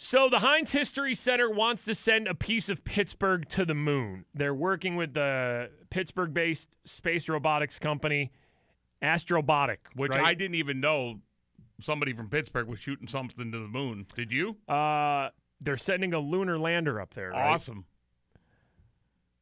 So the Heinz History Center wants to send a piece of Pittsburgh to the moon. They're working with the Pittsburgh-based space robotics company Astrobotic, Which right? I didn't even know somebody from Pittsburgh was shooting something to the moon. Did you? Uh, they're sending a lunar lander up there. Right? Awesome.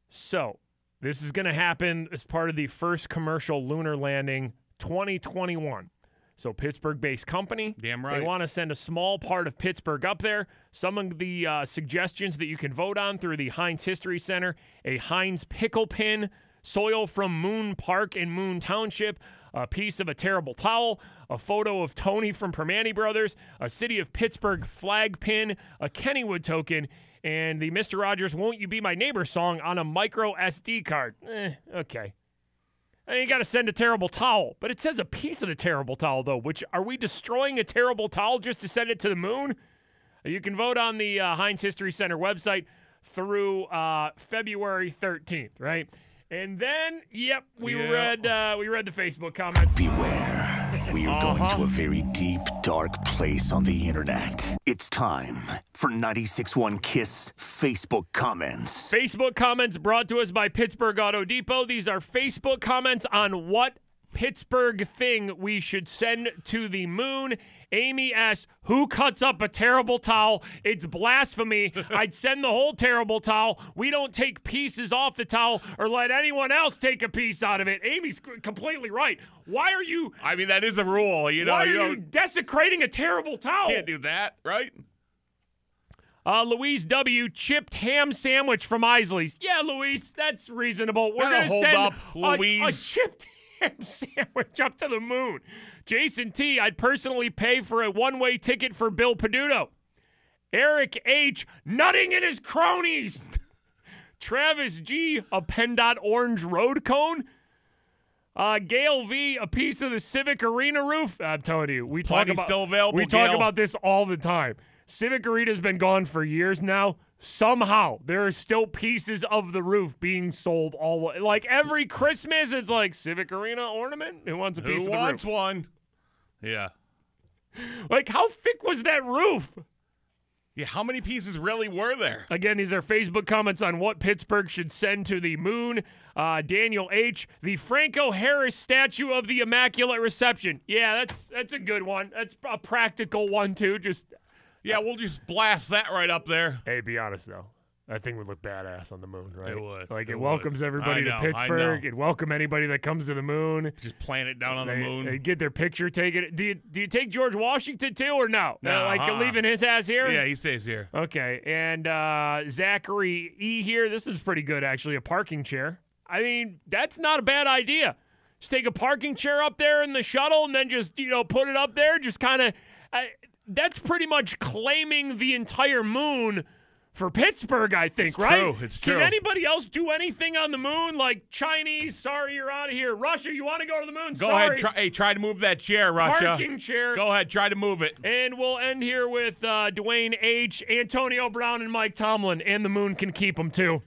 So this is going to happen as part of the first commercial lunar landing 2021. So Pittsburgh-based company. Damn right. They want to send a small part of Pittsburgh up there. Some of the uh, suggestions that you can vote on through the Heinz History Center: a Heinz pickle pin, soil from Moon Park in Moon Township, a piece of a terrible towel, a photo of Tony from Primanti Brothers, a City of Pittsburgh flag pin, a Kennywood token, and the Mister Rogers "Won't You Be My Neighbor" song on a micro SD card. Eh, okay. And you got to send a terrible towel, but it says a piece of the terrible towel, though. Which are we destroying a terrible towel just to send it to the moon? You can vote on the uh, Heinz History Center website through uh, February 13th, right? And then, yep, we Yeah. read uh, we read the Facebook comments. Beware. We are going Uh-huh. to a very deep, dark place on the internet. It's time for 96.1 Kiss Facebook comments. Facebook comments brought to us by Pittsburgh Auto Depot. These are Facebook comments on what Pittsburgh thing we should send to the moon. Amy S., who cuts up a terrible towel? It's blasphemy. I'd send the whole terrible towel. We don't take pieces off the towel or let anyone else take a piece out of it. Amy's completely right. Why are you? I mean, that is a rule. You know, why are you, you desecrating a terrible towel? can't do that, right? Uh, Louise W. chipped ham sandwich from Isaly's. Yeah, Louise, that's reasonable. We're That'll gonna hold send up, a- A, chipped ham sandwich up to the moon. Jason T. I'd personally pay for a one-way ticket for Bill Peduto. Eric H. nutting in his cronies. Travis G. a PennDOT orange road cone. Uh, Gail V, a piece of the Civic Arena roof. I'm telling you, we talk about still available, We talk about this all the time. Civic Arena's been gone for years now. Somehow there are still pieces of the roof being sold all like every Christmas. It's like Civic Arena ornament. Who wants a piece Who of the wants roof? one? Yeah. Like how thick was that roof? Yeah. How many pieces really were there? Again, these are Facebook comments on what Pittsburgh should send to the moon. Uh, Daniel H. The Franco Harris statue of the Immaculate Reception. Yeah, that's that's a good one. That's a practical one too. Just Yeah, we'll just blast that right up there. hey, be honest though. That thing would look badass on the moon, right? It would. Like it, It would. welcomes everybody know, to Pittsburgh. It welcome anybody that comes to the moon. Just plant it down on They, the moon. they get their picture taken. Do you do you take George Washington too or no? No, like you're uh-uh. leaving his ass here. yeah, he stays here. Okay, and uh, Zachary E here. This is pretty good, actually. A parking chair. I mean, that's not a bad idea. Just take a parking chair up there in the shuttle, and then just you know put it up there. Just kind of. Uh, that's pretty much claiming the entire moon for Pittsburgh. I think, It's right? true, it's Can true. anybody else do anything on the moon? Like Chinese? Sorry, you're out of here. Russia, you want to go to the moon? Go Sorry. ahead. Try, hey, try to move that chair, Russia. Parking chair. Go ahead. Try to move it. And we'll end here with uh, Dwayne H., Antonio Brown, and Mike Tomlin. And the moon can keep them too.